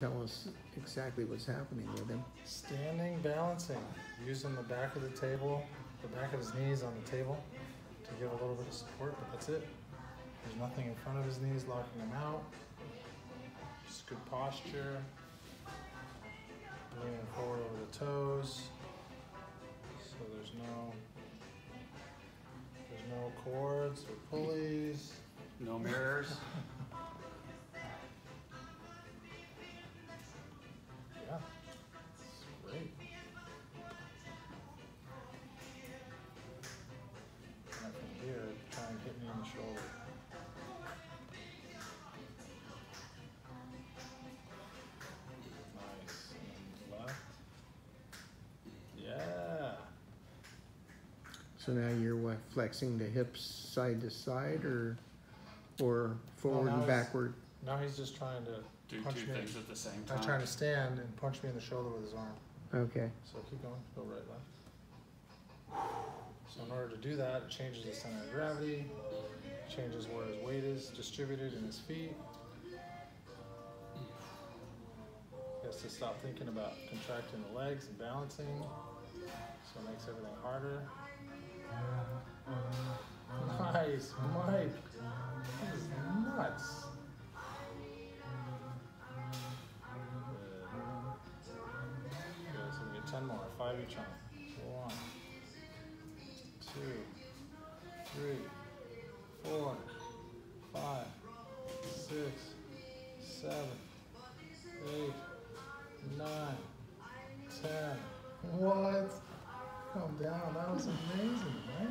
Tell us exactly what's happening with him. Standing balancing, using the back of the table, the back of his knees on the table to give a little bit of support, but that's it. There's nothing in front of his knees locking him out. Just good posture. Leaning forward over the toes. So there's no there's no cords or pulleys. No mirrors. hit me in the shoulder. Nice. And left. Yeah. So now you're what, flexing the hips side to side or, or forward now and it's- backward? Now he's just trying to Do Punch two me. things at the same I'm trying to stand and punch me in the shoulder with his arm. Okay, So keep going, go right, left. So in order to do that, it changes the center of gravity, changes where his weight is distributed in his feet. He has to stop thinking about contracting the legs and balancing, so it makes everything harder. Nice, Mike. That is nuts. Good. Good, so we get ten more, five each arm. six, seven, eight, nine, ten. What? Come down. That was amazing, right?